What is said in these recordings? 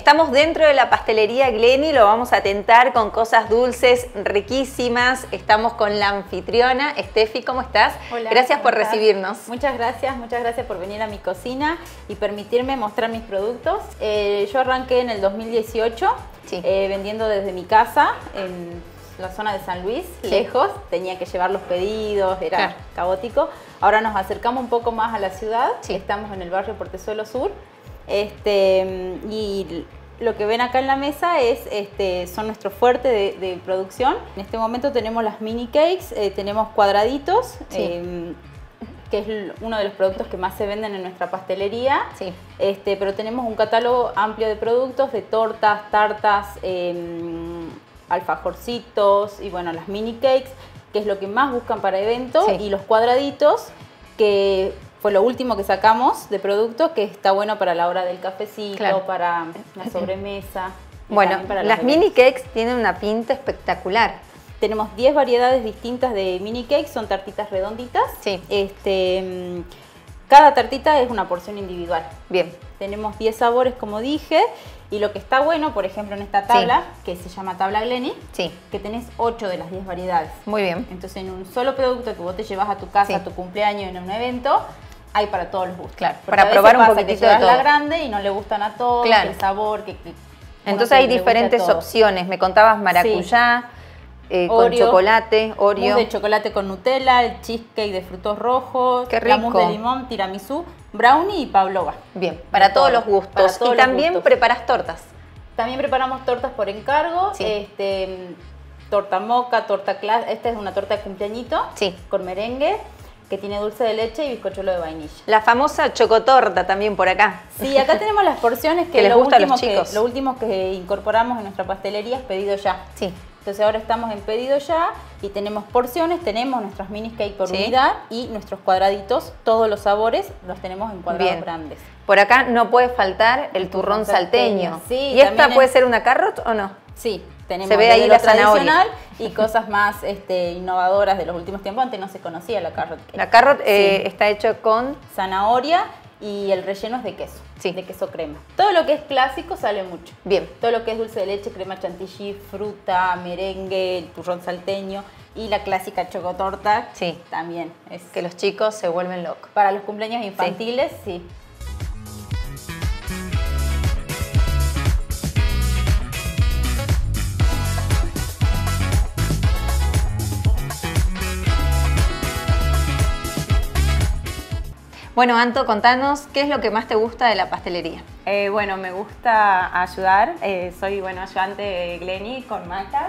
Estamos dentro de la pastelería Glenny, lo vamos a tentar con cosas dulces, riquísimas. Estamos con la anfitriona, Steffi, ¿cómo estás? Hola, gracias ¿cómo por estás? recibirnos. Muchas gracias, muchas gracias por venir a mi cocina y permitirme mostrar mis productos. Eh, yo arranqué en el 2018 Sí. eh, vendiendo desde mi casa en la zona de San Luis, Sí. lejos. Tenía que llevar los pedidos, era Claro. caótico. Ahora nos acercamos un poco más a la ciudad. Sí. Estamos en el barrio Portezuelo Sur. Este, y lo que ven acá en la mesa es, este, son nuestro fuerte de, de producción. En este momento tenemos las mini cakes, eh, tenemos cuadraditos, Sí. eh, que es uno de los productos que más se venden en nuestra pastelería. Sí. Este, pero tenemos un catálogo amplio de productos, de tortas, tartas, em, alfajorcitos y bueno, las mini cakes, que es lo que más buscan para eventos, Sí. y los cuadraditos, que fue lo último que sacamos de producto, que está bueno para la hora del cafecito, Claro. para la sobremesa. Bueno, para las los mini cakes tienen una pinta espectacular. Tenemos 10 variedades distintas de mini cakes, son tartitas redonditas. Sí. Este, mm, cada tartita es una porción individual. Bien, Tenemos 10 sabores, como dije, y lo que está bueno, por ejemplo, en esta tabla, que se llama tabla Glenny, sí, que tenés 8 de las 10 variedades. muy bien. Entonces, en un solo producto que vos te llevas a tu casa, Sí. a tu cumpleaños, en un evento, hay para todos los gustos. Claro, Porque para a veces probar un pasa poquitito que de la todo. grande y no le gustan a todos, Claro. el sabor, que... que Entonces hay diferentes opciones. Me contabas maracuyá, eh, con chocolate, Oreo. Mousse de chocolate con Nutella, el cheesecake de frutos rojos, Qué la mousse rico. de limón, tiramisú, brownie y pavlova. Bien, para De todos todo, los gustos. todos y los también gustos. preparas tortas. También preparamos tortas por encargo, Sí. este, torta moca, torta clásica, esta es una torta de cumpleañito Sí. con merengue que tiene dulce de leche y bizcochuelo de vainilla. La famosa chocotorta también por acá. Sí, acá tenemos las porciones que, Que les lo, gusta a último los chicos. que lo último que incorporamos en nuestra pastelería es pedido ya. Sí. Entonces ahora estamos en pedido ya y tenemos porciones, tenemos nuestras mini cake por Sí. unidad y nuestros cuadraditos, todos los sabores los tenemos en cuadrados Bien. grandes. Por acá no puede faltar el turrón turrón salteño. salteño, sí, ¿Y esta puede ser una carrot o no? Sí, tenemos Se ve ahí la zanahoria. Y cosas más este, innovadoras de los últimos tiempos. Antes no se conocía la carrot cake. La carrot eh, Sí. está hecho con... Zanahoria y el relleno es de queso, Sí. de queso crema. Todo lo que es clásico sale mucho. Bien. Todo lo que es dulce de leche, crema chantilly, fruta, merengue, el turrón salteño y la clásica chocotorta. Sí. También es Que los chicos se vuelven locos. para los cumpleaños infantiles, sí. Bueno, Anto, contanos qué es lo que más te gusta de la pastelería. Eh, bueno, me gusta ayudar. eh, soy bueno ayudante de Glenny con Maca.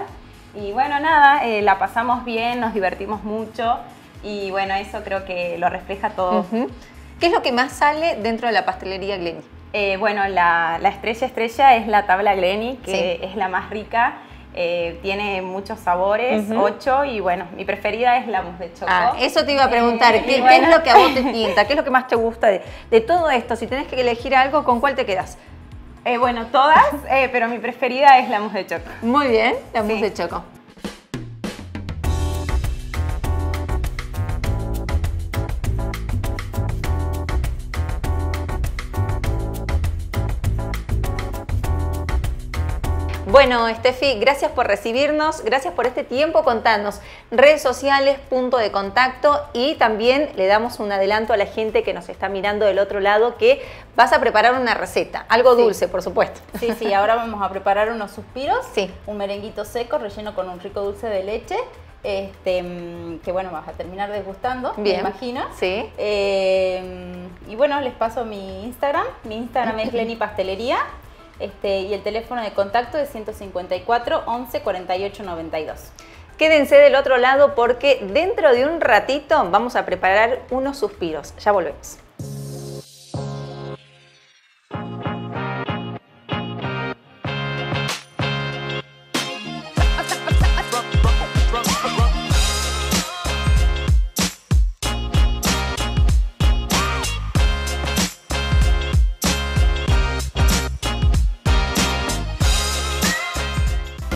Y bueno, nada, eh, la pasamos bien, nos divertimos mucho. Y bueno, eso creo que lo refleja todo. Ujú. ¿Qué es lo que más sale dentro de la pastelería Glenny? Eh, bueno, la, la estrella estrella es la tabla Glenny, que Sí. es la más rica. Eh, tiene muchos sabores, Ujú. ocho. Y bueno, mi preferida es la mousse de choco. Ah, eso te iba a preguntar. Eh, ¿Qué, y qué bueno. es lo que a vos te tienta? ¿Qué es lo que más te gusta de, de todo esto? Si tenés que elegir algo, ¿con cuál te quedas? Eh, bueno, todas, eh, pero mi preferida es la mousse de choco. Muy bien, la mousse Sí. de choco. Bueno, Steffi, gracias por recibirnos, gracias por este tiempo. Contanos redes sociales, punto de contacto y también le damos un adelanto a la gente que nos está mirando del otro lado que vas a preparar una receta, algo Sí. dulce, por supuesto. Sí, sí, ahora vamos a preparar unos suspiros. Sí. Un merenguito seco relleno con un rico dulce de leche. Este, mm, que bueno, vas a terminar degustando, Bien. me imagino. Sí. Eh, y bueno, les paso mi Instagram. Mi Instagram es Lenny Pastelería. Este, y el teléfono de contacto es 154 11 48 92. Quédense del otro lado porque dentro de un ratito vamos a preparar unos suspiros. Ya volvemos.